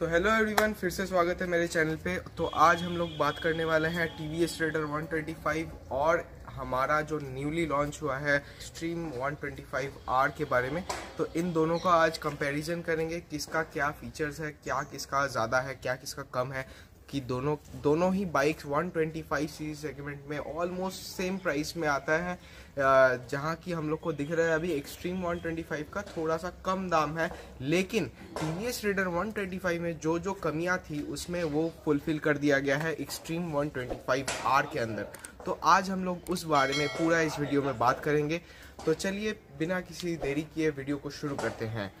तो hello everyone फिर से स्वागत है मेरे चैनल पे। तो आज हम लोग बात करने वाले हैं टी वी एस रेडर 125 और हमारा जो न्यूली लॉन्च हुआ है स्ट्रीम 125 आर के बारे में। तो इन दोनों का आज कंपैरिजन करेंगे, किसका क्या फीचर्स है, क्या किसका ज़्यादा है, क्या किसका कम है, कि दोनों दोनों ही बाइक्स 125 सीरीज़ सेगमेंट में ऑलमोस्ट सेम प्राइस में आता है। जहाँ की हम लोग को दिख रहा है अभी एक्सट्रीम 125 का थोड़ा सा कम दाम है, लेकिन टी एस रेडर 125 में जो जो कमियाँ थी, उसमें वो फुलफिल कर दिया गया है एक्सट्रीम 125 आर के अंदर। तो आज हम लोग उस बारे में पूरा इस वीडियो में बात करेंगे। तो चलिए, बिना किसी देरी किए वीडियो को शुरू करते हैं।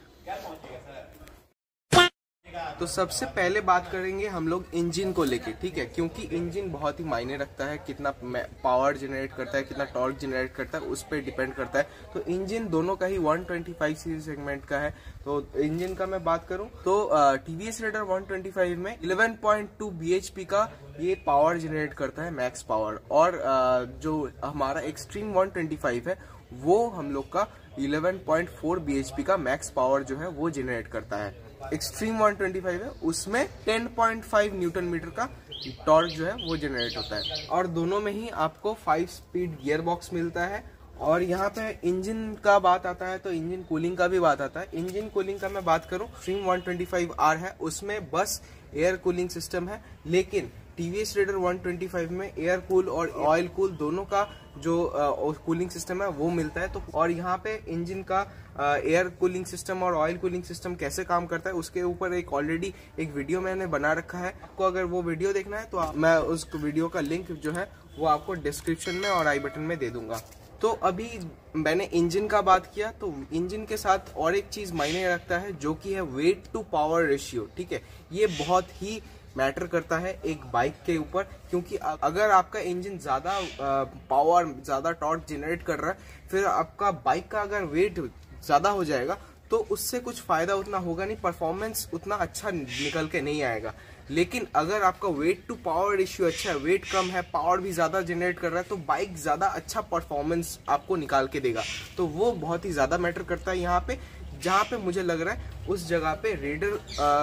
तो सबसे पहले बात करेंगे हम लोग इंजन को लेके ठीक है? क्योंकि इंजन बहुत ही मायने रखता है कितना पावर जनरेट करता है कितना टॉर्क जनरेट करता है उस पर डिपेंड करता है। तो इंजन दोनों का ही 125 सीरीज़ सेगमेंट का है। तो इंजन का मैं बात करूँ तो टीवीएस रेडर 125 में 11.2 bhp का ये पावर जनरेट करता है मैक्स पावर और uh, जो हमारा एक्सट्रीम 125 है वो हम लोग का 11.4 bhp का मैक्स पावर जो है वो जनरेट करता है। एक्सट्रीम 125 है, उसमें 10.5 न्यूटन मीटर का टॉर्क जो है, वो जनरेट होता है। और दोनों में ही आपको फाइव स्पीड गियर बॉक्स मिलता है। और यहाँ पे इंजन का बात आता है तो इंजन कूलिंग का भी बात आता है। इंजन कूलिंग का मैं बात करूँ स्ट्रीम 125 आर है, उसमें बस एयर कूलिंग सिस्टम है। लेकिन टीवीएस रेडर 125 में एयर कूल और ऑयल कूल दोनों का जो कूलिंग सिस्टम है, वो मिलता है। तो और यहाँ पे इंजन का एयर कूलिंग सिस्टम और ऑयल कूलिंग सिस्टम कैसे काम करता है, उसके ऊपर एक ऑलरेडी एक वीडियो मैंने बना रखा है। आपको अगर वो वीडियो देखना है तो मैं उस वीडियो का लिंक जो है, वो आपको डिस्क्रिप्शन में और आई बटन में दे दूँगा। तो अभी मैंने इंजन का बात किया तो इंजन के साथ और एक चीज़ मायने रखता है, जो कि है वेट टू पावर रेशियो ठीक है? ये बहुत ही मैटर करता है एक बाइक के ऊपर, क्योंकि अगर आपका इंजन ज़्यादा पावर ज़्यादा टॉर्क जनरेट कर रहा है, फिर आपका बाइक का अगर वेट ज़्यादा हो जाएगा तो उससे कुछ फ़ायदा उतना होगा नहीं परफॉर्मेंस उतना अच्छा निकल के नहीं आएगा। लेकिन अगर आपका वेट टू पावर रेशियो अच्छा है वेट कम है पावर भी ज़्यादा जनरेट कर रहा है तो बाइक ज़्यादा अच्छा परफॉर्मेंस आपको निकाल के देगा। तो वो बहुत ही ज़्यादा मैटर करता है यहाँ पे। जहाँ पे मुझे लग रहा है उस जगह पे रेडर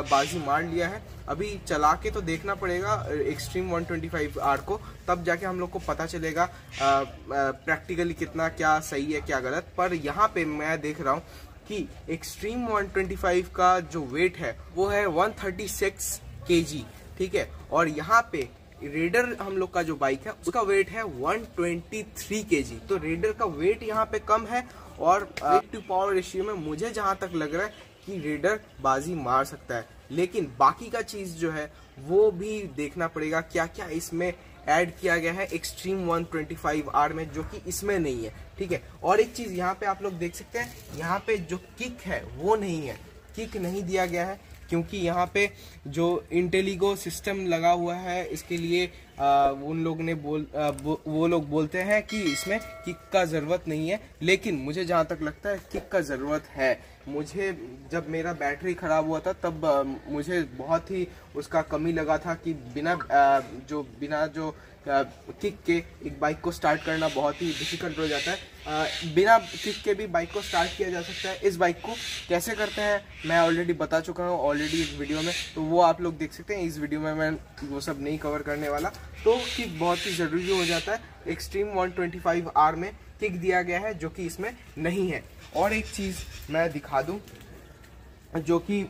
बाजी मार लिया है। अभी चला के तो देखना पड़ेगा एक्सट्रीम 125 आर को। तब जाके हम लोग को पता चलेगा प्रैक्टिकली कितना क्या सही है, क्या गलत। पर यहाँ पे मैं देख रहा हूँ कि एक्सट्रीम 125 का जो वेट है, वो है 136 केजी ठीक है? और यहाँ पे रेडर हम लोग का जो बाइक है, उसका वेट है 123 केजी तो रेडर का वेट यहाँ पे कम है और वेट टू पावर रेशियो में मुझे जहाँ तक लग रहा है कि रेडर बाजी मार सकता है। लेकिन बाकी का चीज़ जो है, वो भी देखना पड़ेगा क्या क्या इसमें ऐड किया गया है एक्सट्रीम 125 आर में, जो कि इसमें नहीं है। ठीक है? और एक चीज़ यहाँ पे आप लोग देख सकते हैं, यहाँ पे जो किक है, वो नहीं है। किक नहीं दिया गया है। क्योंकि यहाँ पे जो इंटेलिगो सिस्टम लगा हुआ है इसके लिए आ, उन लोग ने बोल आ, बो, वो लोग बोलते हैं कि इसमें किक का ज़रूरत नहीं है लेकिन मुझे जहाँ तक लगता है किक का ज़रूरत है। मुझे जब मेरा बैटरी ख़राब हुआ था तब आ, मुझे बहुत ही उसका कमी लगा था कि बिना आ, जो बिना जो किक के एक बाइक को स्टार्ट करना बहुत ही डिफ़िकल्ट हो जाता है। बिना किक के भी बाइक को स्टार्ट किया जा सकता है। इस बाइक को कैसे करते हैं, मैं ऑलरेडी बता चुका हूँ ऑलरेडी इस वीडियो में। तो वो आप लोग देख सकते हैं, इस वीडियो में मैं वो सब नहीं कवर करने वाला। तो किक बहुत ही ज़रूरी हो जाता है। एक्सट्रीम 125 आर में किक दिया गया है, जो कि इसमें नहीं है। और एक चीज़ मैं दिखा दूँ, जो कि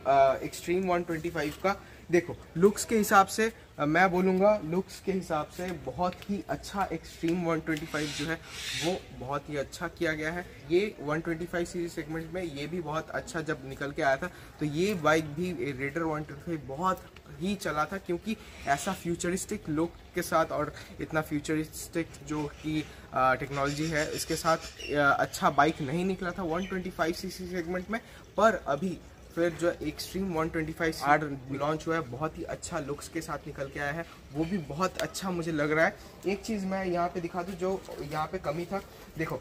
एक्सट्रीम 125 का, देखो लुक्स के हिसाब से मैं बोलूँगा लुक्स के हिसाब से बहुत ही अच्छा एक्सट्रीम 125 जो है, वो बहुत ही अच्छा किया गया है। ये 125 सीरीज़ सेगमेंट में ये भी बहुत अच्छा जब निकल के आया था तो ये बाइक भी रेडर 125 बहुत ही चला था, क्योंकि ऐसा फ्यूचरिस्टिक लुक के साथ और इतना फ्यूचरिस्टिक जो कि टेक्नोलॉजी है, इसके साथ अच्छा बाइक नहीं निकला था 125 सीसी सेगमेंट में, पर अभी फिर जो एक्सट्रीम 125 आर लॉन्च हुआ है, बहुत ही अच्छा लुक्स के साथ निकल के आया है। वो भी बहुत अच्छा मुझे लग रहा है। एक चीज़ मैं यहाँ पे दिखा दूँ, जो यहाँ पे कमी था। देखो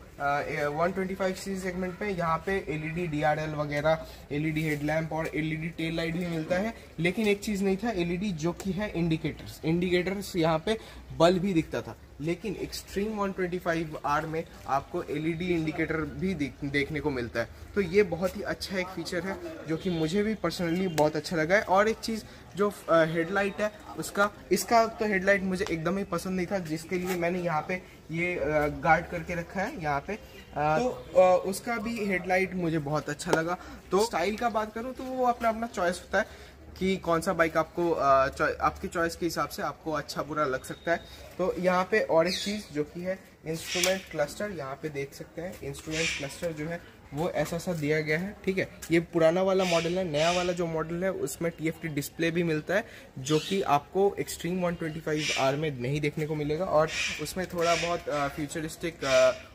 one twenty five C segment पे यहाँ पे एलईडी डीआरएल वगैरह एलईडी हेडलैम्प और एलईडी टेल लाइट भी मिलता है। लेकिन एक चीज़ नहीं था एलईडी जो कि है इंडिकेटर्स इंडिकेटर्स यहाँ पे बल्ब भी दिखता था। लेकिन एक्सट्रीम 125 आर में आपको एलईडी इंडिकेटर भी देखने को मिलता है। तो ये बहुत ही अच्छा एक फीचर है जो कि मुझे भी पर्सनली बहुत अच्छा लगा है। और एक चीज़ जो हेडलाइट है उसका इसका तो हेडलाइट मुझे एकदम ही पसंद नहीं था जिसके लिए मैंने यहाँ पे ये गार्ड करके रखा है यहाँ पे। तो उसका भी हेडलाइट मुझे बहुत अच्छा लगा। तो स्टाइल का बात करूँ तो वो अपना अपना चॉइस होता है। कि कौन सा बाइक आपको आपकी चॉइस के हिसाब से आपको अच्छा बुरा लग सकता है। तो यहाँ पे और एक चीज़ जो कि है इंस्ट्रूमेंट क्लस्टर यहाँ पे देख सकते हैं। इंस्ट्रूमेंट क्लस्टर जो है वो ऐसा सा दिया गया है, ठीक है? ये पुराना वाला मॉडल है, नया वाला जो मॉडल है, उसमें टीएफटी डिस्प्ले भी मिलता है, जो कि आपको एक्सट्रीम 125 आर में नहीं देखने को मिलेगा और उसमें थोड़ा बहुत फ्यूचरिस्टिक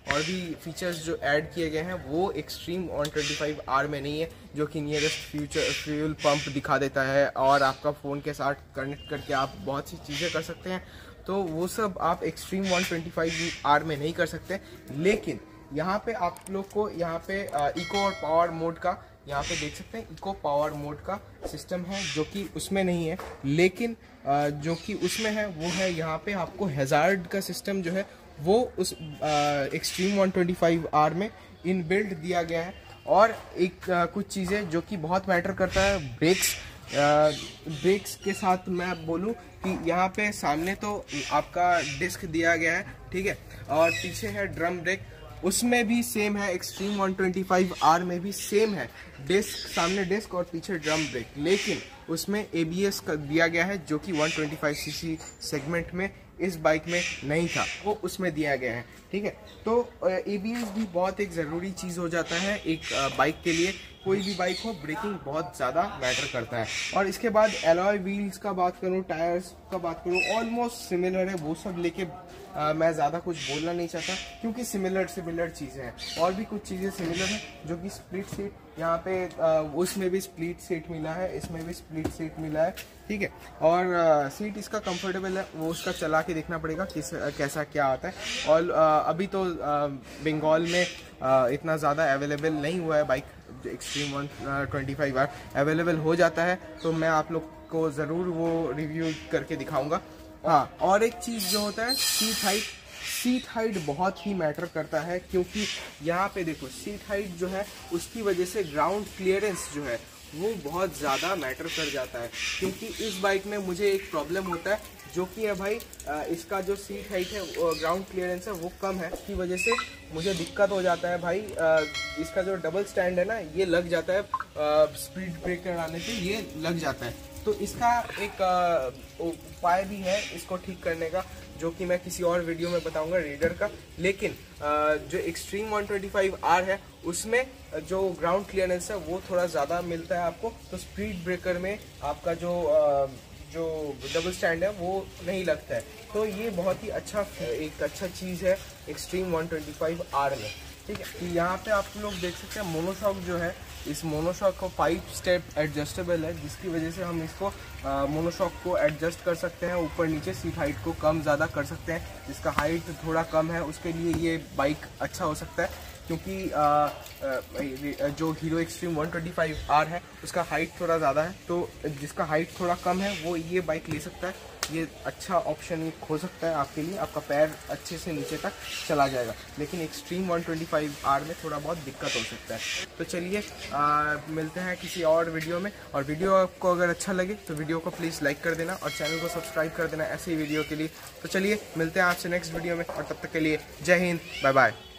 और भी फीचर्स जो ऐड किए गए हैं, वो एक्सट्रीम 125 आर में नहीं है, जो कि नियरेस्ट फ्यूचर फ्यूल पंप दिखा देता है और आपका फ़ोन के साथ कनेक्ट करके आप बहुत सी चीज़ें कर सकते हैं। तो वो सब आप एक्सट्रीम 125 आर में नहीं कर सकते, लेकिन यहाँ पे आप लोग को यहाँ पे इको और पावर मोड का यहाँ पे देख सकते हैं इको पावर मोड का सिस्टम है जो कि उसमें नहीं है। लेकिन जो कि उसमें है वो है यहाँ पे आपको हेजार्ड का सिस्टम जो है वो उस एक्सट्रीम 125 आर में इन बिल्ड दिया गया है। और एक आ, कुछ चीज़ें जो कि बहुत मैटर करता है ब्रेक्स ब्रेक्स के साथ मैं बोलूँ कि यहाँ पे सामने तो आपका डिस्क दिया गया है ठीक है? और पीछे है ड्रम ब्रेक उसमें भी सेम है एक्सट्रीम 125 आर में भी सेम है। डिस्क सामने डिस्क और पीछे ड्रम ब्रेक लेकिन उसमें ए दिया गया है, जो कि 125 सीसी सेगमेंट में इस बाइक में नहीं था। वो उसमें दिया गया है। ठीक है? तो ए भी बहुत एक ज़रूरी चीज़ हो जाता है एक बाइक के लिए। कोई भी बाइक हो ब्रेकिंग बहुत ज़्यादा मैटर करता है। और इसके बाद एलॉय व्हील्स का बात करूँ टायर्स का बात करूँ ऑलमोस्ट सिमिलर है। वो सब लेके मैं ज़्यादा कुछ बोलना नहीं चाहता क्योंकि सिमिलर सिमिलर चीज़ें हैं। और भी कुछ चीज़ें सिमिलर हैं जो कि स्प्लिट सीट यहाँ पे उसमें भी स्प्लिट सीट मिला है इसमें भी स्प्लिट सीट मिला है ठीक है? और आ, सीट इसका कंफर्टेबल है वो उसका चला के देखना पड़ेगा किस कैसा क्या आता है। और अभी तो बंगाल में इतना ज़्यादा अवेलेबल नहीं हुआ है bike Xtreme one twenty five R available हो जाता है तो मैं आप लोग को ज़रूर वो रिव्यू करके दिखाऊँगा। हाँ और एक चीज़ जो होता है सीट हाइट सीट हाइट बहुत ही मैटर करता है, क्योंकि यहाँ पे देखो सीट हाइट जो है, उसकी वजह से ग्राउंड क्लियरेंस जो है वो बहुत ज़्यादा मैटर कर जाता है। क्योंकि इस बाइक में मुझे एक प्रॉब्लम होता है, जो कि है भाई इसका जो सीट हाइट है ग्राउंड क्लियरेंस है, वो कम है। इसकी वजह से मुझे दिक्कत हो जाता है भाई इसका जो डबल स्टैंड है ना, ये लग जाता है स्पीड ब्रेकर आने पे ये लग जाता है। तो इसका एक उपाय भी है इसको ठीक करने का, जो कि मैं किसी और वीडियो में बताऊँगा रीडर का। लेकिन जो एक्सट्रीम 125 आर है, उसमें जो ग्राउंड क्लियरेंस है, वो थोड़ा ज़्यादा मिलता है आपको। तो स्पीड ब्रेकर में आपका जो जो डबल स्टैंड है, वो नहीं लगता है। तो ये बहुत ही अच्छा एक अच्छा चीज़ है एक्सट्रीम 125 आर में। ठीक है? यहाँ पे आप लोग देख सकते हैं मोनोशॉक जो है इस मोनोशॉक को फाइव स्टेप एडजस्टेबल है जिसकी वजह से हम इसको मोनोशॉक को एडजस्ट कर सकते हैं ऊपर नीचे सीट हाइट को कम ज़्यादा कर सकते हैं। जिसका हाइट थोड़ा कम है उसके लिए ये बाइक अच्छा हो सकता है क्योंकि आ, आ, जो हीरो एक्सट्रीम 125 आर है उसका हाइट थोड़ा ज़्यादा है तो जिसका हाइट थोड़ा कम है वो ये बाइक ले सकता है। ये अच्छा ऑप्शन हो सकता है आपके लिए। आपका पैर अच्छे से नीचे तक चला जाएगा। लेकिन एक्सट्रीम 125 आर में थोड़ा बहुत दिक्कत हो सकता है। तो चलिए मिलते हैं किसी और वीडियो में। और वीडियो आपको अगर अच्छा लगे तो वीडियो को प्लीज़ लाइक कर देना और चैनल को सब्सक्राइब कर देना ऐसे ही वीडियो के लिए। तो चलिए, मिलते हैं आपसे नेक्स्ट वीडियो में। और तब तक के लिए जय हिंद बाय बाय